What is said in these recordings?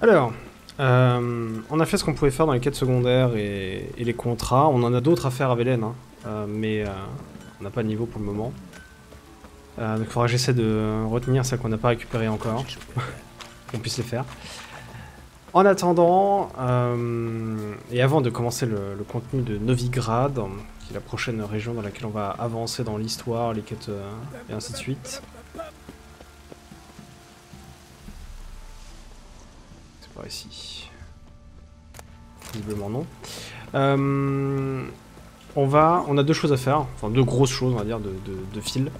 Alors, euh, on a fait ce qu'on pouvait faire dans les quêtes secondaires et, les contrats. On en a d'autres à faire à Velen, hein. Euh, mais euh, on n'a pas de niveau pour le moment. Donc il faudra que j'essaie de retenir celles qu'on n'a pas récupérées encore, qu'on puisse les faire. En attendant, et avant de commencer le, contenu de Novigrad, qui est la prochaine région dans laquelle on va avancer dans l'histoire, les quêtes et ainsi de suite. Ici. Visiblement non. Euh, on va, on a deux choses à faire, enfin deux grosses choses on va dire de, fil.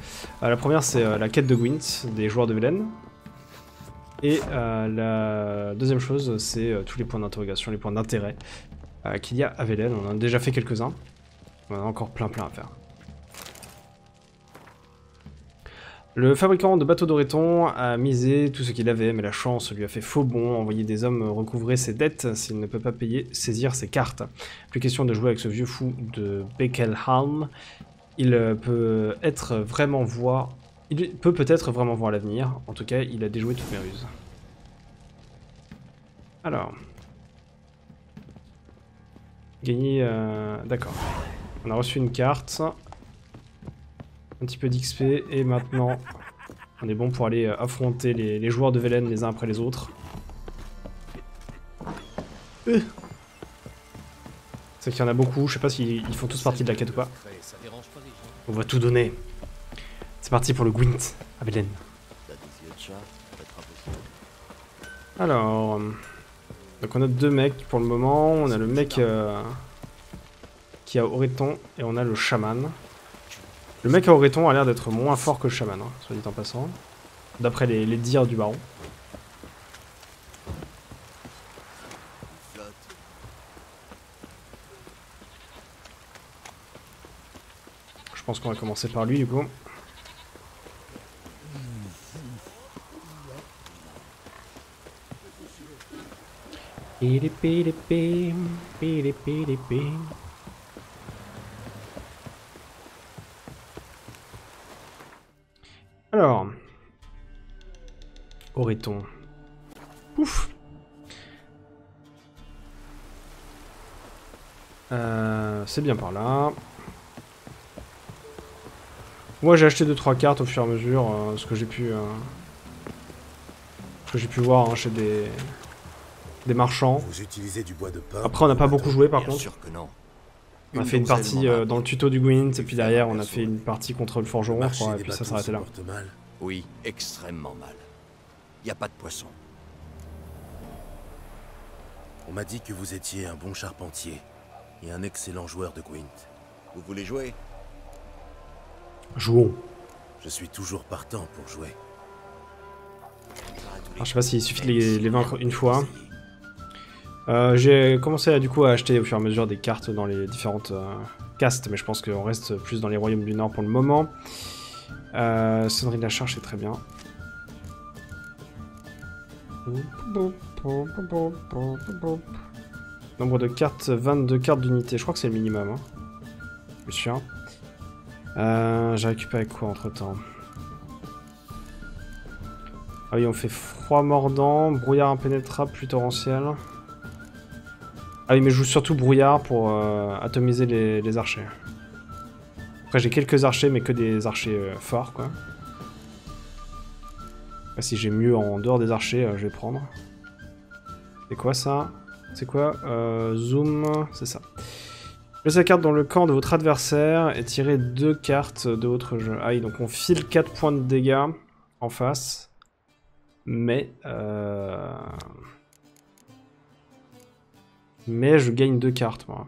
Euh, la première c'est euh, la quête de Gwent des joueurs de Velen. Et la deuxième chose c'est tous les points d'interrogation, les points d'intérêt qu'il y a à Velen. On en a déjà fait quelques-uns. On en a encore plein plein à faire. Le fabricant de bateaux d'Oreton a misé tout ce qu'il avait, mais la chance lui a fait faux bon, envoyer des hommes recouvrer ses dettes s'il ne peut pas payer, saisir ses cartes. Plus question de jouer avec ce vieux fou de Beckelhalm. Il euh, peut être vraiment voir... Il peut peut-être vraiment voir l'avenir. En tout cas, il a déjoué toutes mes ruses. Alors... Gagner... euh, D'accord. On a reçu une carte. Un petit peu d'XP et maintenant on est bon pour aller euh, affronter les, les joueurs de Velen les uns après les autres. Euh. C'est qu'il y en a beaucoup, je sais pas s'ils ils font tous partie de la quête ou pas. On va tout donner. C'est parti pour le Gwent à Velen. Alors, donc on a deux mecs pour le moment. On a le mec euh, qui a Oreton et on a le chaman. Le mec à Oreton a l'air d'être moins fort que le chaman, hein, soit dit en passant. D'après les, dires du baron. Je pense qu'on va commencer par lui du coup. Alors. Oreton. Ouf. Euh, c'est bien par là. Moi j'ai acheté 2-3 cartes au fur et à mesure, euh, ce que j'ai pu... euh, ce que j'ai pu voir hein, chez des... des marchands. Vous utilisez du bois de pin Après on n'a pas beaucoup joué par contre. sûr que non. On a fait une partie euh, dans le tuto du Gwent, et puis derrière on a fait une partie contre le forgeron, je crois, et puis ça s'arrêtait là. mal. Oui, extrêmement mal. Y a pas de poisson. On m'a dit que vous étiez un bon charpentier et un excellent joueur de Gwent. Vous voulez jouer? Jouons. Je suis toujours partant pour jouer. Alors, je sais pas s'il suffit de les, les vaincre une fois. Euh, J'ai commencé à, du coup à acheter au fur et à mesure des cartes dans les différentes euh, castes, mais je pense qu'on reste plus dans les royaumes du Nord pour le moment. Euh, Sonnerie de la charge, c'est très bien. Nombre de cartes, 22 cartes d'unité. Je crois que c'est le minimum. Hein. Je suis sûr. Euh, J'ai récupéré quoi entre temps Ah oui, on fait froid mordant, brouillard impénétrable, pluie torrentielle. Ah oui, mais je joue surtout brouillard pour euh, atomiser les, archers. Après, j'ai quelques archers, mais que des archers euh, forts, quoi. Après, si j'ai mieux en dehors des archers, euh, je vais prendre. C'est quoi ça? C'est quoi? Zoom, c'est ça. Placez la carte dans le camp de votre adversaire et tirez deux cartes de votre jeu. Ah oui, donc on file 4 points de dégâts en face. Mais... Mais je gagne deux cartes, moi.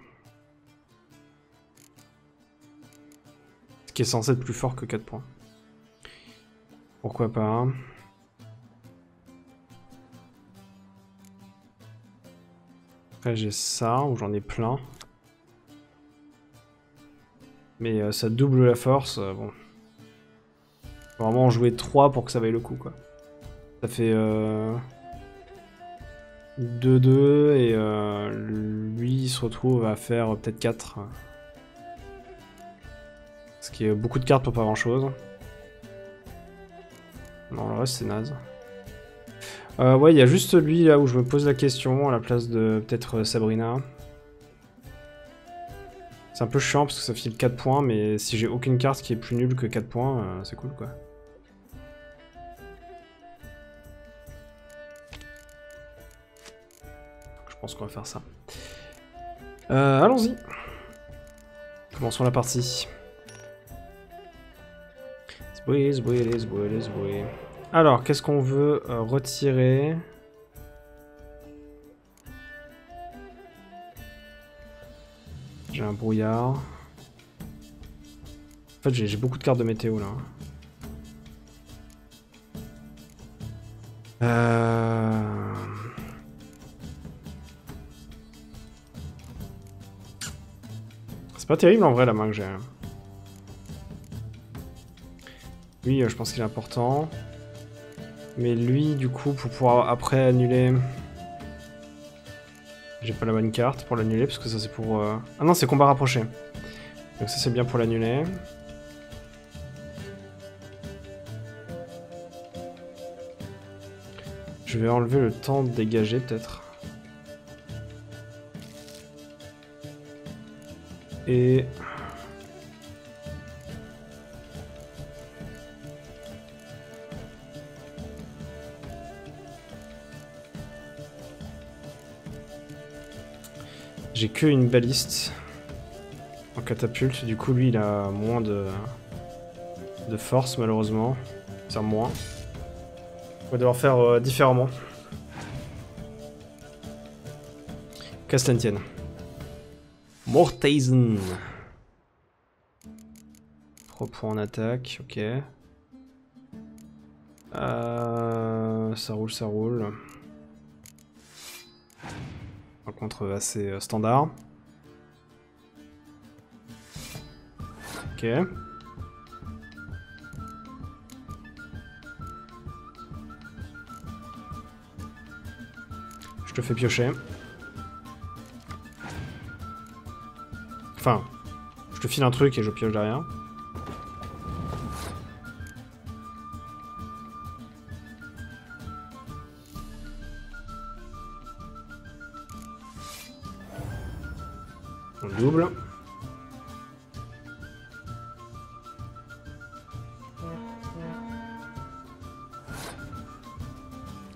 Ce qui est censé être plus fort que 4 points. Pourquoi pas. Après j'ai ça, où j'en ai plein. Mais euh, ça double la force, euh, bon. Faut vraiment en jouer 3 pour que ça vaille le coup, quoi. Ça fait... Euh... 2-2 et euh, lui il se retrouve à faire peut-être 4. Ce qui est beaucoup de cartes pour pas grand chose. Non, le reste c'est naze. Euh, ouais, il y a juste lui là où je me pose la question à la place de peut-être euh, Sabrina. C'est un peu chiant parce que ça file 4 points, mais si j'ai aucune carte qui est plus nulle que 4 points, euh, c'est cool quoi. Pense qu'on va faire ça. Euh, Allons-y. Commençons la partie. Alors, qu'est-ce qu'on veut euh, retirer? J'ai un brouillard. En fait, j'ai beaucoup de cartes de météo là. Euh... pas terrible en vrai la main que j'ai. Lui, euh, je pense qu'il est important. Mais lui, du coup, pour pouvoir après annuler... J'ai pas la bonne carte pour l'annuler, parce que ça c'est pour... euh, Ah non, c'est combat rapproché. Donc ça c'est bien pour l'annuler. Je vais enlever le temps de dégager, peut-être. Et... J'ai que une baliste en catapulte, du coup lui il a moins de, de force malheureusement. C'est moins. On va devoir faire euh, différemment. Qu'à tienne. Mortaisen. 3 points en attaque, ok. Euh, ça roule, ça roule. Par contre, assez euh, standard. Ok. Je te fais piocher. Enfin, je te file un truc et je pioche derrière. On double.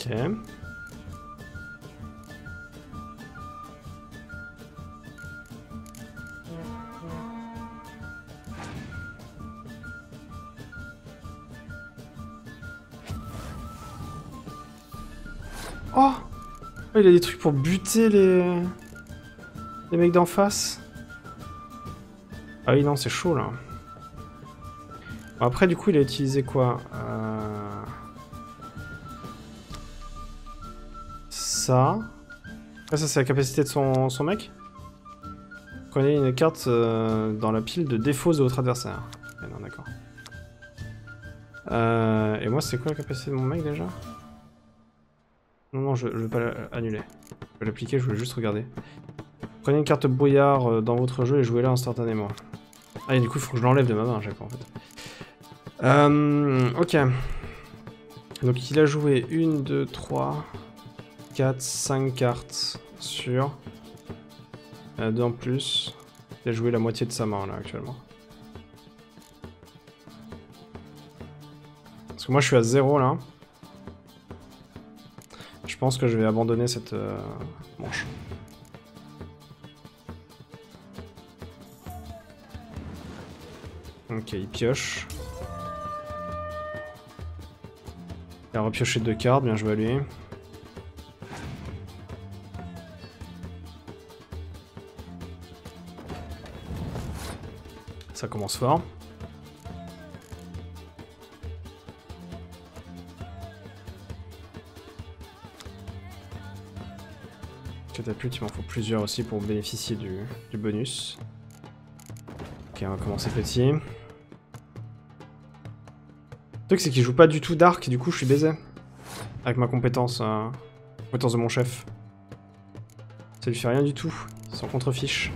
Ok. Oh, il a des trucs pour buter les... Les mecs d'en face. Ah oui, non, c'est chaud, là. Bon, après, du coup, il a utilisé quoi Euh, Ça. Ah, ça, c'est la capacité de son, son mec Prenez une carte euh, dans la pile de défauts de votre adversaire. Ok, non, d'accord. Euh, et moi, c'est quoi la capacité de mon mec, déjà? Non, non, je, je veux pas l'annuler. Je vais l'appliquer, je voulais juste regarder. Prenez une carte brouillard euh, dans votre jeu et jouez-la instantanément. Ah, et du coup, il faut que je l'enlève de ma main à chaque fois, en fait. Euh, ok. Donc, il a joué 1, 2, 3, 4, 5 cartes sur... Euh, deux en plus. Il a joué la moitié de sa main, là, actuellement. Parce que moi, je suis à 0, là. Je pense que je vais abandonner cette euh, manche. Ok, il pioche. Il a repioché deux cartes, bien joué à lui. Ça commence fort. Catapulte, il m'en faut plusieurs aussi pour bénéficier du, du bonus. Ok, on va commencer petit. Le truc, c'est qu'il joue pas du tout d'arc, du coup, je suis baisé. Avec ma compétence, euh, compétence de mon chef. Ça lui fait rien du tout. Sans contre-fiche.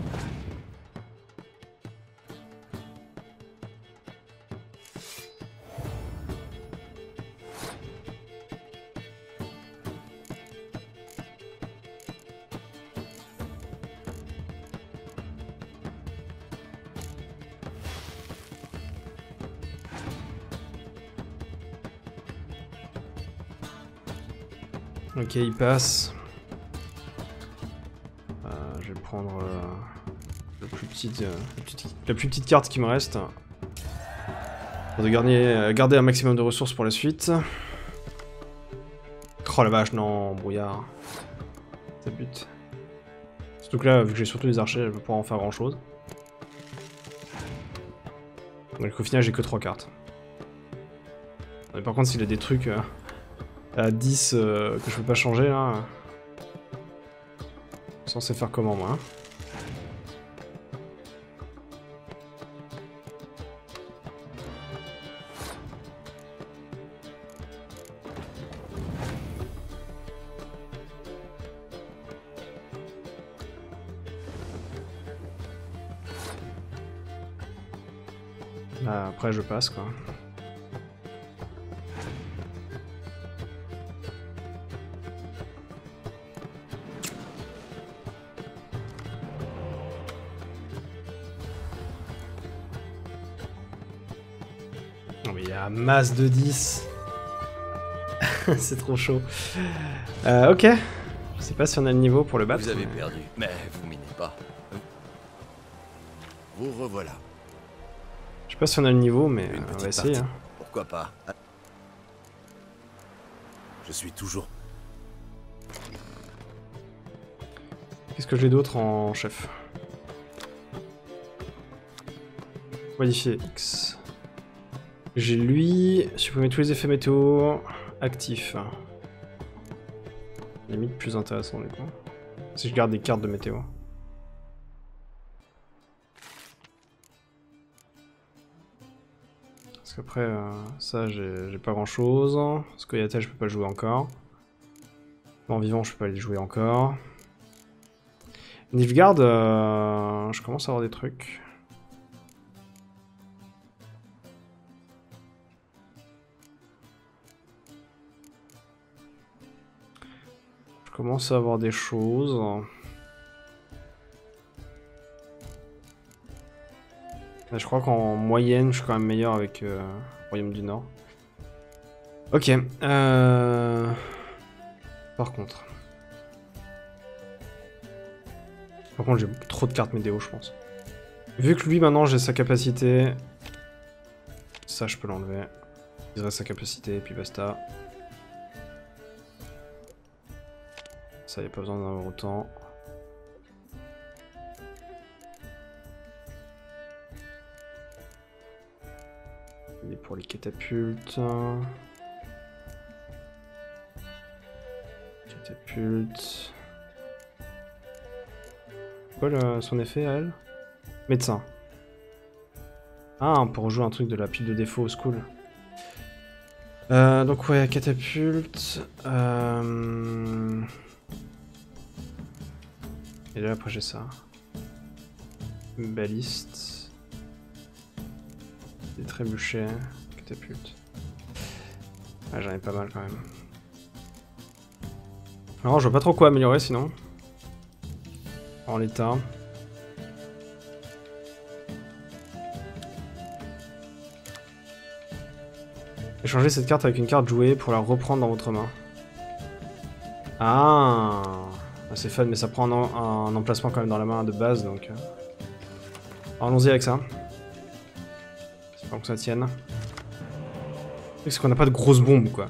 Ok, il passe. Euh, je vais prendre euh, euh, la, plus petite carte qui me reste. Pour de garder, un maximum de ressources pour la suite. Oh la vache, non, brouillard. Ça bute. Surtout que là, vu que j'ai surtout des archers, je vais pouvoir en faire grand chose. Donc au final, j'ai que 3 cartes. Mais par contre, s'il a des trucs à 10 euh, que je peux pas changer là. Suis censé faire comment moi hein Bah, après je passe quoi. Masse de 10. C'est trop chaud. Euh, ok. Je sais pas si on a le niveau pour le battre. Vous avez mais- perdu, mais vous minez pas. Vous revoilà. Je sais pas si on a le niveau, mais Une euh, on va essayer. hein. Pourquoi pas? Je suis toujours. Qu'est-ce que j'ai d'autre en chef? Modifier X. J'ai lui, supprimer tous les effets météo, actif. Limite plus intéressant du coup. Si je garde des cartes de météo. Parce qu'après, euh, ça j'ai pas grand chose. Scoia'tael je peux pas le jouer encore. En vivant je peux pas les jouer encore. Nilfgaard, euh, je commence à avoir des trucs. Commence à avoir des choses. Je crois qu'en moyenne, je suis quand même meilleur avec euh, Royaume du Nord. Ok. Euh... Par contre. Par contre, j'ai trop de cartes météo, je pense. Vu que lui, maintenant, j'ai sa capacité... Ça, je peux l'enlever. Il reste sa capacité, et puis basta. Ça, a pas besoin d'en avoir autant. Il est pour les catapultes. Catapultes. Quoi le- son effet à elle? Médecin. Ah, on peut rejouer un truc de la pile de défaut, c'est cool. Euh, donc ouais, catapulte. Euh... Et là après j'ai ça. Baliste. Des trébuchets. Catapulte. Ah, j'en ai pas mal quand même. Alors je vois pas trop quoi améliorer sinon. En l'état. Échangez cette carte avec une carte jouée pour la reprendre dans votre main. Ah, Ah, c'est fun, mais ça prend un, emplacement quand même dans la main de base, donc... euh. Allons-y avec ça. J'espère que ça tienne. C'est qu'on n'a pas de grosses bombes, quoi.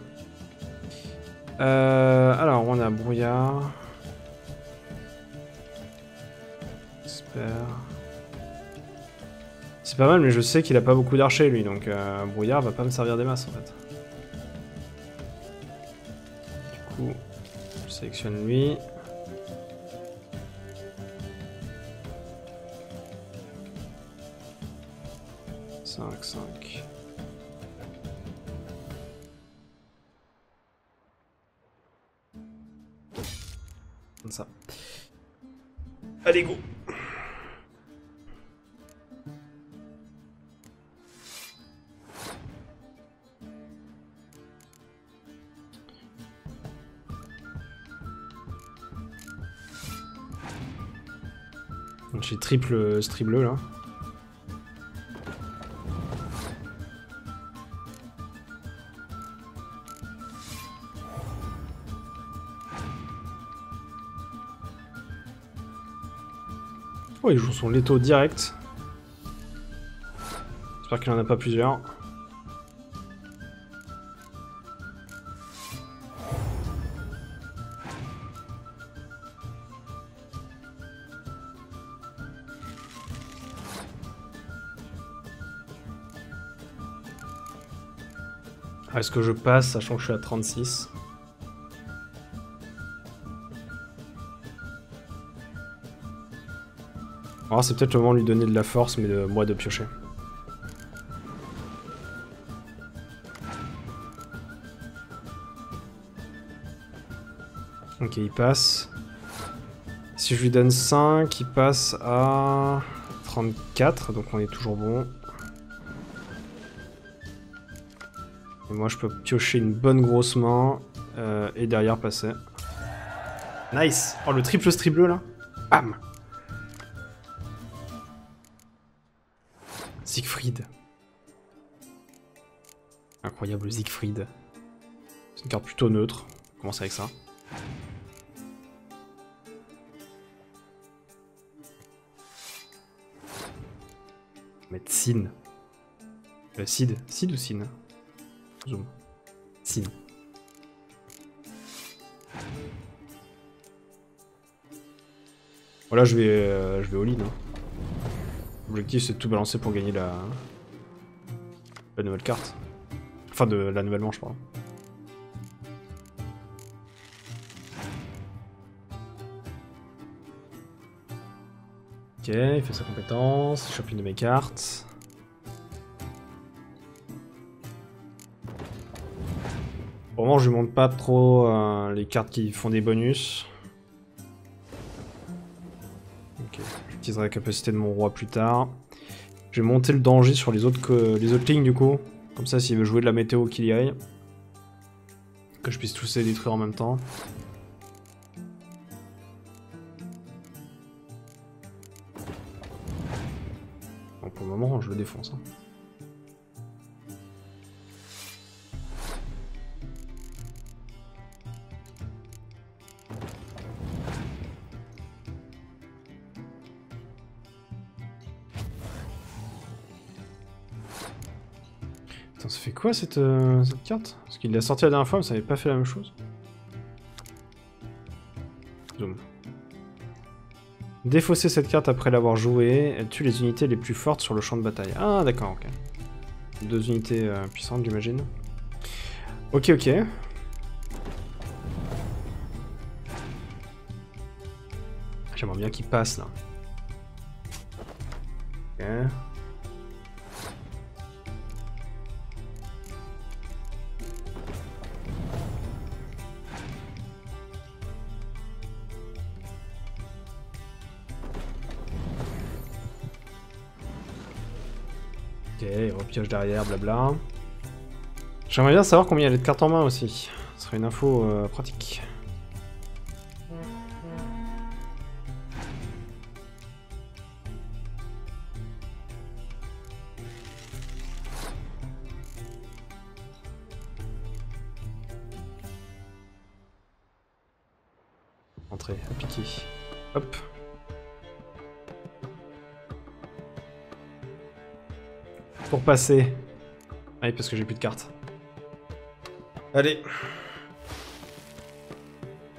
Euh, alors, on a brouillard. J'espère. C'est pas mal, mais je sais qu'il a pas beaucoup d'archers, lui, donc euh, brouillard va pas me servir des masses, en fait. Du coup, je sélectionne lui. Cinq, cinq. Comme ça. Allez, go J'ai triple euh, stri bleu là. Oh, il joue son Leto direct. J'espère qu'il en a pas plusieurs. Est-ce que je passe, sachant que je suis à 36 Alors c'est peut-être le moment de lui donner de la force, mais de moi de piocher. Ok, il passe. Si je lui donne 5, il passe à 34, donc on est toujours bon. Et moi je peux piocher une bonne grosse main euh, et derrière passer. Nice Oh le triple strip bleu là Bam Siegfried. Incroyable Siegfried. C'est une carte plutôt neutre. On commence avec ça. Mettre Sin. Euh, Sid. Sid ou Sin Zoom. Sin. Voilà, je vais, euh, je vais all-in. hein. L'objectif c'est de tout balancer pour gagner la... nouvelle carte. Enfin de la nouvelle manche pardon. Ok, il fait sa compétence, il chope une de mes cartes. Pour le moment je lui montre pas trop euh, les cartes qui font des bonus. La capacité de mon roi plus tard. Je vais monter le danger sur les autres, que- les autres lignes du coup. Comme ça, s'il veut jouer de la météo, qu'il y aille. Que je puisse tous les détruire en même temps. Pour le moment, je le défonce. hein. Ça fait quoi cette, euh, carte? Parce qu'il l'a sorti la dernière fois, mais ça avait pas fait la même chose. Zoom. Défausser cette carte après l'avoir jouée, elle tue les unités les plus fortes sur le champ de bataille. Ah d'accord, ok. Deux unités euh, puissantes, j'imagine. Ok, ok. J'aimerais bien qu'il passe là. Ok. Ok, repioche derrière, blabla. J'aimerais bien savoir combien il y a de cartes en main aussi. Ce serait une info euh, pratique. Pour passer. Ah oui, parce que j'ai plus de cartes. Allez.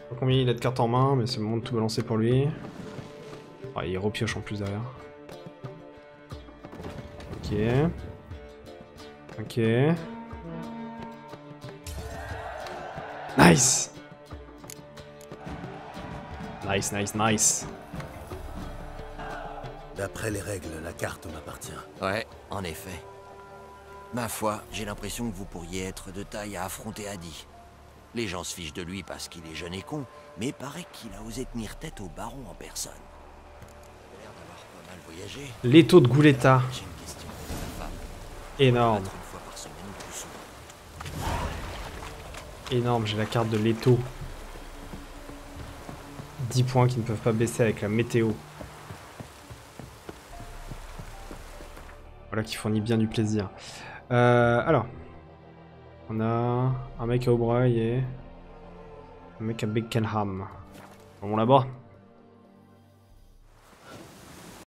Pas combien il a de cartes en main, mais c'est le moment de tout balancer pour lui. Ah, il repioche en plus derrière. Ok. Ok. Nice Nice, nice, nice. D'après les règles, la carte m'appartient. Ouais, en effet. Ma foi, j'ai l'impression que vous pourriez être de taille à affronter Adi. Les gens se fichent de lui parce qu'il est jeune et con, mais paraît qu'il a osé tenir tête au baron en personne. L'air d'avoir pas mal voyagé. L'étau de Gouletta. Énorme. Énorme, j'ai la carte de l'étau. 10 points qui ne peuvent pas baisser avec la météo. Qui fournit bien du plaisir. Euh, alors. On a un mec à Aubreuil et un mec à Beckenham. Bon là-bas.